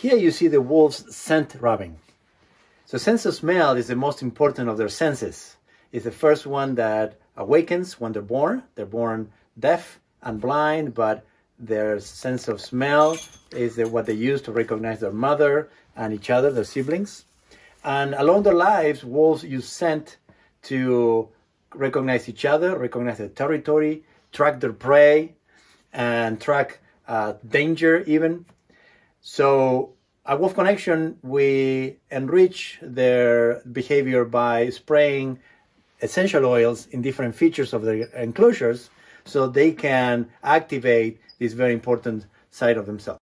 Here you see the wolves scent rubbing. So sense of smell is the most important of their senses. It's the first one that awakens when they're born. They're born deaf and blind, but their sense of smell is the, what they use to recognize their mother and each other, their siblings. And along their lives, wolves use scent to recognize each other, recognize their territory, track their prey, and track uh, danger even. So at Wolf Connection, we enrich their behavior by spraying essential oils in different features of their enclosures so they can activate this very important side of themselves.